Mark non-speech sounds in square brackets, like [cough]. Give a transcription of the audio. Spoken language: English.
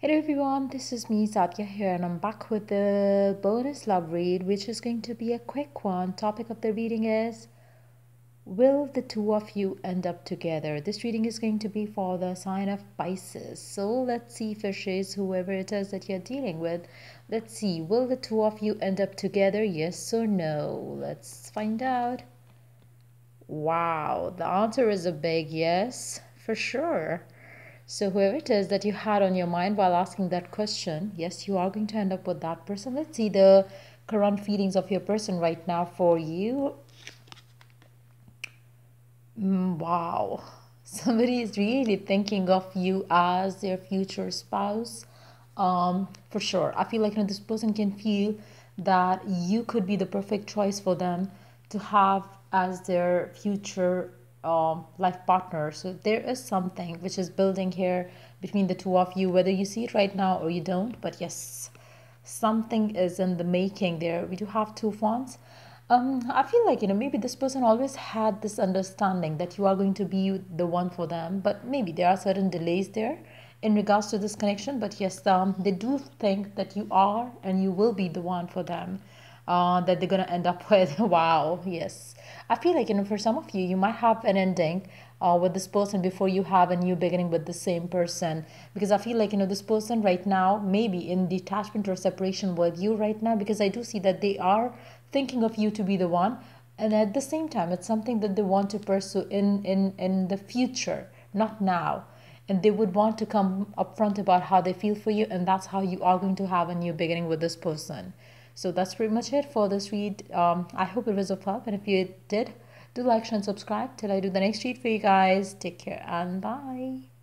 Hello everyone, this is me Sadia here and I'm back with the bonus love read which is going to be a quick one. Topic of the reading is Will the two of you end up together? This reading is going to be for the sign of Pisces. So let's see fishes, whoever it is that you're dealing with. Let's see, will the two of you end up together? Yes or no? Let's find out. Wow, the answer is a big yes, for sure. So, whoever it is that you had on your mind while asking that question, yes, you are going to end up with that person. Let's see the current feelings of your person right now for you. Mm, wow, [laughs] somebody is really thinking of you as their future spouse. Um, for sure, I feel like you know, this person can feel that you could be the perfect choice for them to have as their future um, life partner. So there is something which is building here between the two of you, whether you see it right now or you don't. But yes, something is in the making there. We do have two fonts. Um, I feel like you know maybe this person always had this understanding that you are going to be the one for them, but maybe there are certain delays there in regards to this connection. But yes, um, they do think that you are and you will be the one for them uh, that they're gonna end up [laughs] with. wow, yes. I feel like you know for some of you, you might have an ending uh, with this person before you have a new beginning with the same person because I feel like you know this person right now maybe in detachment or separation with you right now because I do see that they are thinking of you to be the one and at the same time it's something that they want to pursue in in in the future not now and they would want to come upfront about how they feel for you and that's how you are going to have a new beginning with this person so that's pretty much it for this read. Um, I hope it was of help. And if you did, do like, share, and subscribe till I do the next read for you guys. Take care and bye.